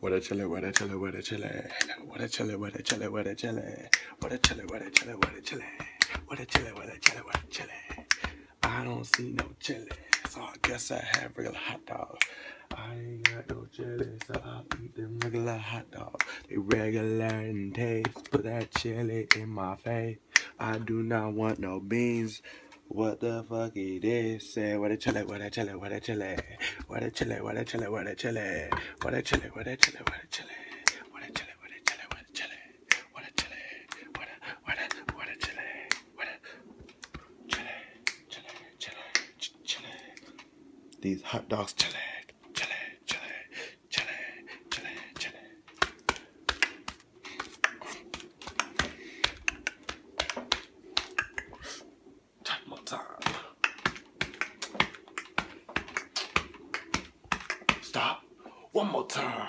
What a chili, what a chili, what a chili. What a chili, what a chili, what a chili. What a chili, what a chili, what a chili. What a chili, what a chili, what a chili. I don't see no chili, so I guess I have regular hot dog. I ain't got no chili, so I'll eat them regular hot dog. They regular in taste. Put that chili in my face. I do not want no beans. What the fuck it is? Say what a chile? what a chile, what a chili, what a chile. What a chili, what a chili, what a chili, what a chili, what a a wanna what a chile. Stop. One more time.